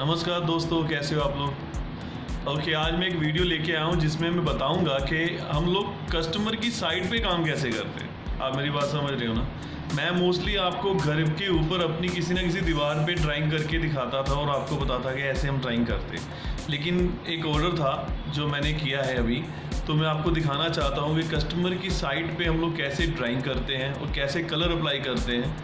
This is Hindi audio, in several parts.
नमस्कार दोस्तों, कैसे हो आप लोग? ओके, आज मैं एक वीडियो लेके आया हूँ जिसमें मैं बताऊँगा कि हम लोग कस्टमर की साइट पे काम कैसे करते हैं। आप मेरी बात समझ रहे हो ना? मैं मोस्टली आपको घर के ऊपर अपनी किसी ना किसी दीवार पे ड्राइंग करके दिखाता था और आपको बताता कि ऐसे हम ड्राइंग करते लेकिन एक ऑर्डर था जो मैंने किया है अभी तो मैं आपको दिखाना चाहता हूँ कि कस्टमर की साइट पे हम लोग कैसे ड्राइंग करते हैं और कैसे कलर अप्लाई करते हैं।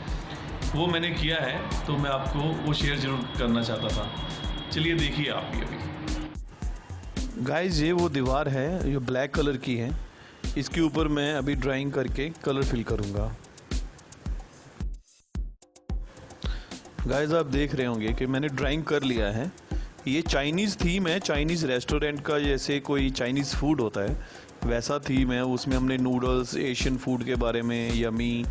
वो मैंने किया है तो मैं आपको वो शेयर ज़रूर करना चाहता था। चलिए देखिए आप भी अभी। गाइस ये वो दीवार है जो ब्लैक कलर की है। इसके ऊपर मैं अभी ड्राइंग करके कलर फिल करूँगा। गाइस आप देख रहे होंगे कि मैंने ड्राइंग कर लिया है। ये चाइनीज़ थीम है चाइनीज़ रेस्टोरेंट का जैसे कोई चाइनीज़ फ़ूड होता है, वैसा थीम है। उसमें हमने नूडल्स एशियन फ़ूड के बारे में यमी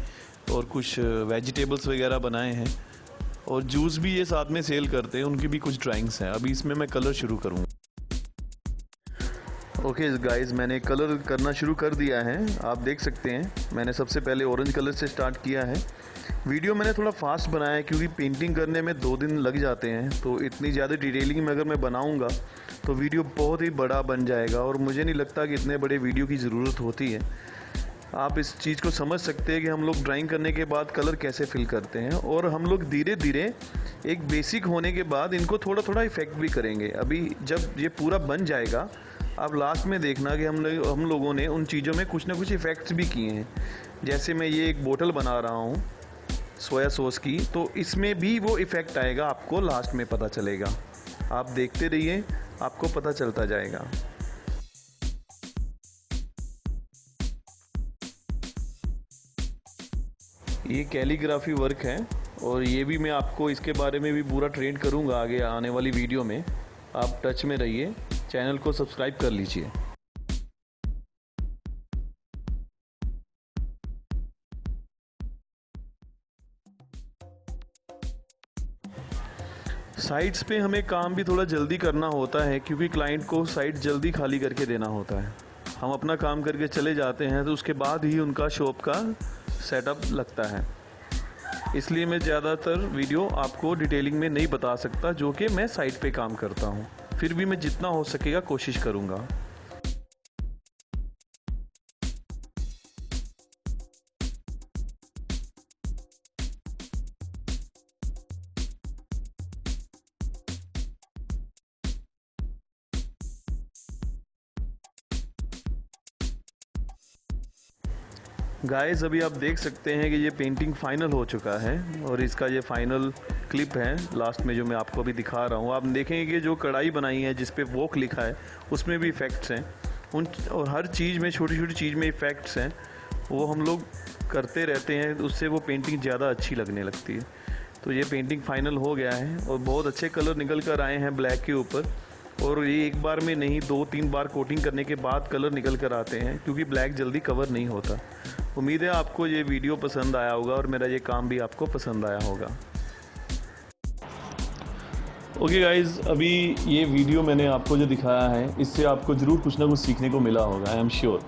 और कुछ वेजिटेबल्स वगैरह बनाए हैं। और जूस भी ये साथ में सेल करते हैं उनकी भी कुछ ड्राइंग्स हैं। अभी इसमें मैं कलर शुरू करूँगा। ओके okay, गाइस मैंने कलर करना शुरू कर दिया है। आप देख सकते हैं मैंने सबसे पहले ऑरेंज कलर से स्टार्ट किया है। वीडियो मैंने थोड़ा फास्ट बनाया है क्योंकि पेंटिंग करने में दो दिन लग जाते हैं। तो इतनी ज़्यादा डिटेलिंग में अगर मैं बनाऊँगा तो वीडियो बहुत ही बड़ा बन जाएगा। और मुझे नहीं लगता कि इतने बड़े वीडियो की ज़रूरत होती है। आप इस चीज़ को समझ सकते हैं कि हम लोग ड्राइंग करने के बाद कलर कैसे फिल करते हैं और हम लोग धीरे धीरे एक बेसिक होने के बाद इनको थोड़ा थोड़ा इफ़ेक्ट भी करेंगे। अभी जब ये पूरा बन जाएगा, आप लास्ट में देखना कि हम लोग, हम लोगों ने उन चीज़ों में कुछ ना कुछ इफ़ेक्ट्स भी किए हैं। जैसे मैं ये एक बोतल बना रहा हूँ सोया सॉस की तो इसमें भी वो इफ़ेक्ट आएगा, आपको लास्ट में पता चलेगा। आप देखते रहिए, आपको पता चलता जाएगा। ये कैलीग्राफी वर्क है और ये भी मैं आपको इसके बारे में भी पूरा ट्रेंड करूँगा आगे आने वाली वीडियो में। आप टच में रहिए चैनल को सब्सक्राइब कर लीजिए। साइट्स पे हमें काम भी थोड़ा जल्दी करना होता है, क्योंकि क्लाइंट को साइट जल्दी खाली करके देना होता है। हम अपना काम करके चले जाते हैं तो उसके बाद ही उनका शॉप का सेटअप लगता है। इसलिए मैं ज़्यादातर वीडियो आपको डिटेलिंग में नहीं बता सकता, जो कि मैं साइट पे काम करता हूँ। फिर भी मैं जितना हो सकेगा कोशिश करूँगा। गाइस अभी आप देख सकते हैं कि ये पेंटिंग फाइनल हो चुका है और इसका ये फाइनल क्लिप है। लास्ट में जो मैं आपको अभी दिखा रहा हूँ। आप देखेंगे कि जो कढ़ाई बनाई है, जिस पे वॉक लिखा है, उसमें भी इफ़ेक्ट्स हैं। उन और हर चीज़ में छोटी छोटी चीज़ में इफ़ेक्ट्स हैं। वो हम लोग करते रहते हैं, उससे वो पेंटिंग ज़्यादा अच्छी लगने लगती है। तो ये पेंटिंग फाइनल हो गया है और बहुत अच्छे कलर निकल कर आए हैं ब्लैक के ऊपर। और ये एक बार में नहीं, दो, तीन बार कोटिंग करने के बाद कलर निकल कर आते हैं, क्योंकि ब्लैक जल्दी कवर नहीं होता। उम्मीद है आपको ये वीडियो पसंद आया होगा और मेरा ये काम भी आपको पसंद आया होगा। ओके okay गाइज़ अभी ये वीडियो मैंने आपको जो दिखाया है, इससे आपको ज़रूर कुछ ना कुछ सीखने को मिला होगा आई एम श्योर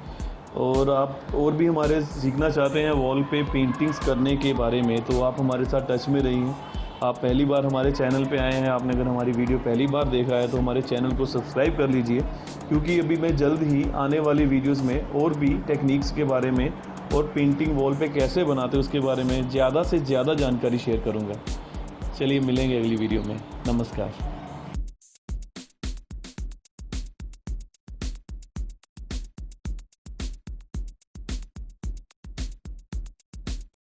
और आप और भी हमारे सीखना चाहते हैं वॉल पे पेंटिंग्स करने के बारे में तो आप हमारे साथ टच में रहिए। आप पहली बार हमारे चैनल पे आए हैं, आपने अगर हमारी वीडियो पहली बार देखा है तो हमारे चैनल को सब्सक्राइब कर लीजिए, क्योंकि अभी मैं जल्द ही आने वाली वीडियोस में और भी टेक्निक्स के बारे में और पेंटिंग वॉल पे कैसे बनाते हैं उसके बारे में ज़्यादा से ज़्यादा जानकारी शेयर करूँगा। चलिए मिलेंगे अगली वीडियो में। नमस्कार।